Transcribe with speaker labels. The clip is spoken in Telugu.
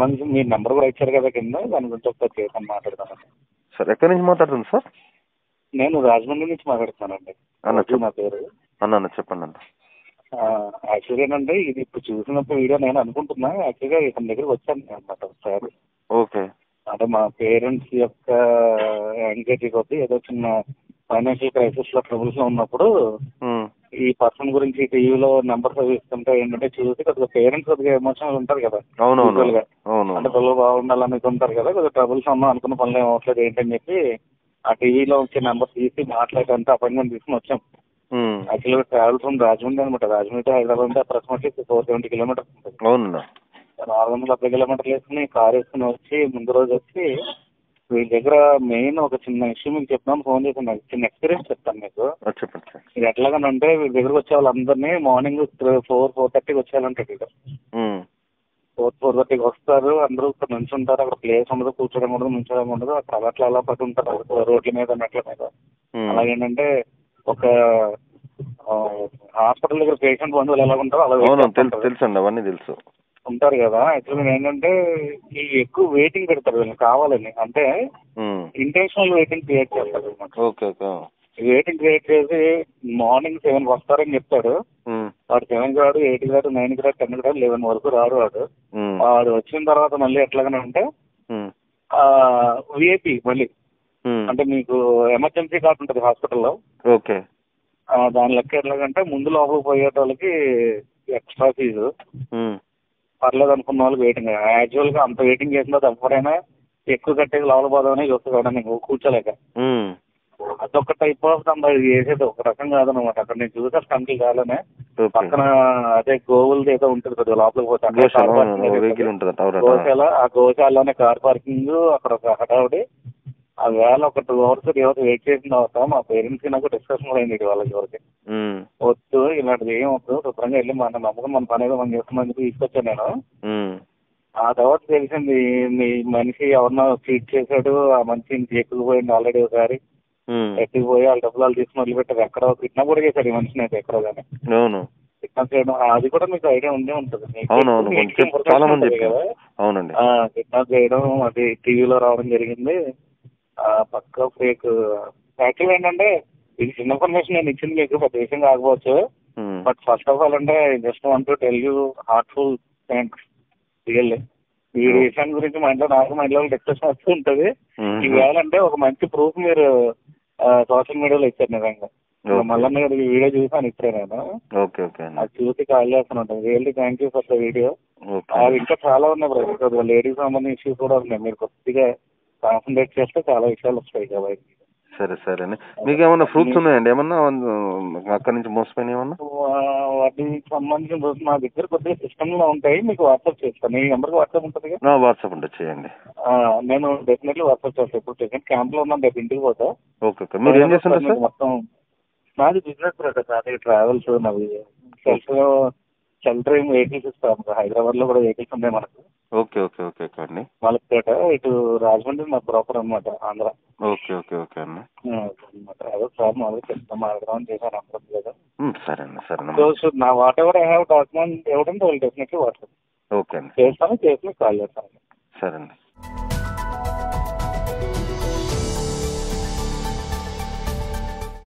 Speaker 1: సంబంధించి మీ నెంబర్ కూడా ఇచ్చారు కదా కింద దాని గురించి ఒకసారి చేసాను మాట్లాడతాను.
Speaker 2: సార్ ఎక్కడి నుంచి మాట్లాడుతుంది సార్?
Speaker 1: నేను రాజమండ్రి నుంచి మాట్లాడుతున్నానండి.
Speaker 2: అన్న చెప్పు.
Speaker 1: నా పేరు.
Speaker 2: అన్న అన్న చెప్పండి అన్న.
Speaker 1: యాక్చువల్గా ఏంటంటే ఇది ఇప్పుడు చూసినప్పుడు వీడియో నేను అనుకుంటున్నా. యాక్చువల్గా ఇతని దగ్గరికి వచ్చాను అనమాట ఒకసారి.
Speaker 2: ఓకే.
Speaker 1: అంటే మా పేరెంట్స్ యొక్క యాంగ్జైటీ కొద్ది ఏదో చిన్న ఫైనాన్షియల్ క్రైసిస్లో ట్రబుల్స్లో ఉన్నప్పుడు ఈ పర్సన్ గురించి టీవీలో నెంబర్స్ అవి ఇస్తుంటే ఏంటంటే చూసి కొద్దిగా పేరెంట్స్ కొద్దిగా ఎమోషనల్ ఉంటారు కదా.
Speaker 2: అవునవును
Speaker 1: Usual గా.
Speaker 2: అవును
Speaker 1: అంటే పిల్లలు బాగుండాలని ఉంటారు కదా కొద్దిగా ట్రబుల్స్ ఉన్నా అనుకున్న పనులు ఏమవట్లేదు ఏంటని చెప్పి ఆ టీవీలో వచ్చే నెంబర్ తీసి మాట్లాడడానికి అపాయింట్మెంట్ తీసుకుని వచ్చాం. యాక్చువల్గా ట్రావెల్ ఫ్రమ్ రాజమండ్రి అనమాట రాజమండ్రి హైదరాబాద్ అంటే అప్రాక్సిమేట్లీ ఫోర్ సెవెంటీ కిలోమీటర్స్ ఉంటుంది. నాలుగు వందల డెబ్బై కిలోమీటర్లు వేసుకుని కార్ వేసుకుని వచ్చి ముందు రోజు వచ్చి వీళ్ళ దగ్గర మెయిన్ ఒక చిన్న ఇష్యూ మీకు చెప్తాను ఫోన్ చేసి నాకు చిన్న ఎక్స్పీరియన్స్ చెప్తాను మీకు.
Speaker 2: చెప్పండి సార్.
Speaker 1: ఇది ఎట్లాగనంటే వీళ్ళ దగ్గరకు వచ్చే వాళ్ళందరినీ మార్నింగ్ ఫోర్ ఫోర్ థర్టీకి వచ్చేయాలంటారు ఇక్కడ. ఫోర్ ఫోర్ థర్టీకి వస్తారు అందరూ ఇక్కడ నుంచి ఉంటారు అక్కడ ప్లేస్ ఉండదు కూర్చోడం ఉండదు నుంచోడం ఉండదు అక్కడ అలట్ల అలా పడి ఉంటారు రోడ్ల మీద మెట్ల మీద. అలాగేంటంటే ఒక హాస్పిటల్ దగ్గర పేషెంట్ బంధువులు ఎలా ఉంటారో అలా.
Speaker 2: తెలుసు అండి అవన్నీ తెలుసు.
Speaker 1: ఉంటారు కదా. యాక్చువల్గా ఏంటంటే ఈ ఎక్కువ వెయిటింగ్ పెడతారు వీళ్ళకి కావాలని. అంటే ఇంటెన్షనల్ వెయిటింగ్ క్రియేట్ చేస్తారు అనమాట
Speaker 2: ఓకే ఓకే.
Speaker 1: వెయిటింగ్ క్రియేట్ చేసి మార్నింగ్ సెవెన్ వస్తారని చెప్తాడు వాడు సెవెన్ రాడు ఎయిట్ రాడు నైన్ రాడు టెన్ రాడు లెవెన్ వరకు రాడు వాడు. వాడు వచ్చిన తర్వాత మళ్ళీ ఎట్లాగనే అంటే విఐపి మళ్ళీ. అంటే మీకు ఎమర్జెన్సీ కార్డు ఉంటుంది హాస్పిటల్లో.
Speaker 2: ఓకే.
Speaker 1: దాని లెక్క ఎట్లాగంటే ముందు లోపలికి పోయేటోళ్ళకి ఎక్స్ట్రా ఫీజు పర్లేదు అనుకున్న వాళ్ళకి వెయిటింగ్ యాక్చువల్గా అంత వెయిటింగ్ చేసిన తర్వాత ఎవరైనా ఎక్కువ కట్టేది లోపల పోదామని చూస్తాడు నీకు కూర్చోలేక. అదొక టైప్ ఆఫ్ ఇది చేసేది ఒక రకం కాదనమాట అక్కడ నేను చూసా స్టంట్లు కాదనే పక్కన అదే గోవులది ఏదో ఉంటుంది కదా లోపలికి పోతే
Speaker 2: గోశాల
Speaker 1: ఆ గోశాలలోనే కార్ పార్కింగ్ అక్కడ ఒక హడావుడి ఆ వేళ ఒక two hours three hours wait చేసిన తర్వాత మా పేరెంట్స్కి నాకు డిస్కషన్ కూడా అయింది వాళ్ళకి ఎవరికి వద్దు ఇలాంటిది ఏం వద్దు శుభ్రంగా వెళ్ళి మన నమ్మకం మన పని ఏదో మనం చేస్తున్నాం చెప్పి తీసుకొచ్చాను నేను. ఆ తర్వాత తెలిసింది మీ మనిషి ఎవరినో చీట్ చేశాడు ఆ మనిషి ఇంటికి ఎక్కుకుపోయింది ఆల్రెడీ ఒకసారి.
Speaker 2: ఉమ్,
Speaker 1: ఎత్తుకుపోయి వాళ్ళ డబ్బులు వాళ్ళు తీసుకుని వదిలిపెట్టారు. ఎక్కడో కిడ్నాప్ కూడా చేశాడు ఈ మనిషిని అయితే ఎక్కడో కానీ
Speaker 2: అవును.
Speaker 1: కిడ్నాప్ చేయడం అది కూడా మీకు ఐడియా ఉండే ఉంటుంది.
Speaker 2: అవునండి.
Speaker 1: కిడ్నాప్ చేయడం అది టీవీలో రావడం జరిగింది. పక్క ఫేక్ యాక్చువల్ ఏంటంటే ఇది చిన్న ఇన్ఫర్మేషన్ నేను ఇచ్చింది మీకు పెద్ద విషయం కాకపోవచ్చు. బట్ ఫస్ట్ ఆఫ్ ఆల్ అంటే just want to tell you heartful thanks really ఈ
Speaker 2: Hmm.
Speaker 1: విషయం గురించి మా ఇంట్లో నాకు మా ఇంట్లో డిస్కషన్ వస్తూ ఉంటుంది.
Speaker 2: ఉమ్,
Speaker 1: ఈవేళ అంటే ఒక మంచి ప్రూఫ్ మీరు సోషల్ మీడియాలో ఇచ్చారు నిజంగా. మల్లన్న గారి వీడియో చూసాను ఇప్పుడే నేను.
Speaker 2: ఓకే ఓకే
Speaker 1: అది చూసి కాల్ చేస్తున్నాను really thank you for the video అది ఇంకా చాలా ఉన్నాయి బ్రదర్ కొద్దిగా లేడీస్ సంబంధించిన ఇష్యూస్ కూడా ఉన్నాయి. మీరు కొద్దిగా కాన్సన్ట్రేట్ చేస్తే చాలా విషయాలు వస్తాయి కాబట్టి
Speaker 2: సరే సరే అండి మీకు ఏమన్నా ప్రూఫ్స్ ఉన్నాయండి? ఏమన్నా అక్కడి నుంచి మోసపోయినాయి ఏమన్నా?
Speaker 1: వాటికి సంబంధించిన మా దగ్గర కొద్దిగా సిస్టమ్లో ఉంటాయి. మీకు వాట్సాప్ చేస్తాను. ఈ నెంబర్కి వాట్సాప్ ఉంటుంది
Speaker 2: నా వాట్సాప్ ఉంటే చేయండి.
Speaker 1: నేను డెఫినెట్లీ వాట్సాప్ చేస్తాను ఇప్పుడు సెకండ్ క్యాంప్లో ఉన్నాను రేపు ఇంటికి పోతా.
Speaker 2: Okay okay. మీరు ఏం చేస్తుంటారు సార్?
Speaker 1: మొత్తం నాది బిజినెస్ ప్రొడక్ట్ నాది ట్రావెల్స్ నాది సెల్ఫ్ సెల్ డ్రైవ్ వెహికల్స్ ఇస్తాం. హైదరాబాద్లో కూడా వెహికల్స్ ఉన్నాయి మనకు.
Speaker 2: ఓకే ఓకే ఓకే ఓకే అండి.
Speaker 1: మలక్పేట ఇటు రాజమండ్రి మా ప్రాపర్ అనమాట ఆంధ్ర.
Speaker 2: ఓకే ఓకే ఓకే అండి.
Speaker 1: అనమాట అదే సార్ మాది చెప్తాం మాట్లాడదాం చేశాను
Speaker 2: ఉమ్, సరే అండి సరే
Speaker 1: సో
Speaker 2: అండి
Speaker 1: షుడ్ నా whatever I have document వాళ్ళు డెఫినెట్లీ వాట్సాప్
Speaker 2: ఓకే అండి.
Speaker 1: చేస్తాను చేసి కాల్ చేస్తాను.
Speaker 2: సరే అండి.